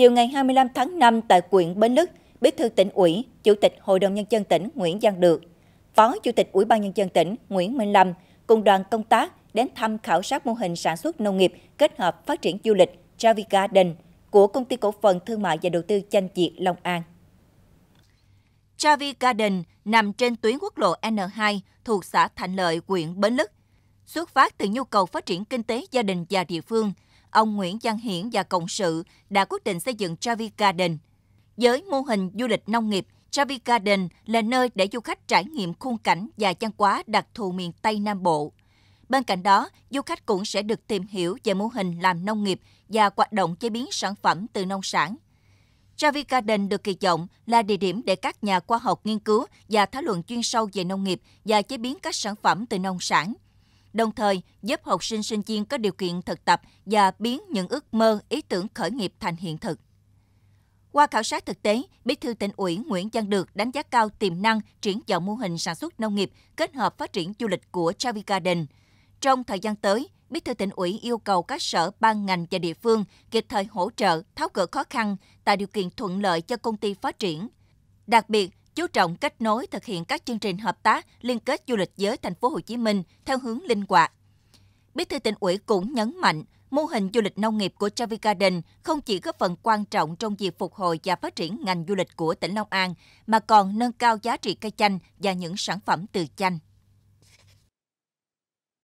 Chiều ngày 25 tháng 5 tại quyện Bến Lức, Bí thư tỉnh ủy, Chủ tịch Hội đồng Nhân dân tỉnh Nguyễn Văn Được, Phó Chủ tịch Ủy ban Nhân dân tỉnh Nguyễn Minh Lâm cùng đoàn công tác đến thăm khảo sát mô hình sản xuất nông nghiệp kết hợp phát triển du lịch Javi Garden của Công ty Cổ phần Thương mại và Đầu tư Chanh Diệt Long An. Javi Garden nằm trên tuyến quốc lộ N2 thuộc xã Thạnh Lợi, huyện Bến Lức. Xuất phát từ nhu cầu phát triển kinh tế gia đình và địa phương, ông Nguyễn Văn Hiển và Cộng sự đã quyết định xây dựng Travi Garden. Với mô hình du lịch nông nghiệp, Travi Garden là nơi để du khách trải nghiệm khung cảnh và văn hóa đặc thù miền Tây Nam Bộ. Bên cạnh đó, du khách cũng sẽ được tìm hiểu về mô hình làm nông nghiệp và hoạt động chế biến sản phẩm từ nông sản. Travi Garden được kỳ vọng là địa điểm để các nhà khoa học nghiên cứu và thảo luận chuyên sâu về nông nghiệp và chế biến các sản phẩm từ nông sản. Đồng thời, giúp học sinh sinh viên có điều kiện thực tập và biến những ước mơ, ý tưởng khởi nghiệp thành hiện thực. Qua khảo sát thực tế, Bí thư tỉnh ủy Nguyễn Văn Được đánh giá cao tiềm năng triển vọng mô hình sản xuất nông nghiệp kết hợp phát triển du lịch của Javi Garden. Trong thời gian tới, Bí thư tỉnh ủy yêu cầu các sở, ban ngành và địa phương kịp thời hỗ trợ, tháo gỡ khó khăn, tạo điều kiện thuận lợi cho công ty phát triển. Đặc biệt, chú trọng kết nối thực hiện các chương trình hợp tác liên kết du lịch với thành phố Hồ Chí Minh theo hướng linh hoạt. Bí thư tỉnh ủy cũng nhấn mạnh Mô hình du lịch nông nghiệp của Travi Garden không chỉ góp phần quan trọng trong việc phục hồi và phát triển ngành du lịch của tỉnh Long An, mà còn nâng cao giá trị cây chanh và những sản phẩm từ chanh.